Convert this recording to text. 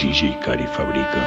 DJ Cari Fabrica.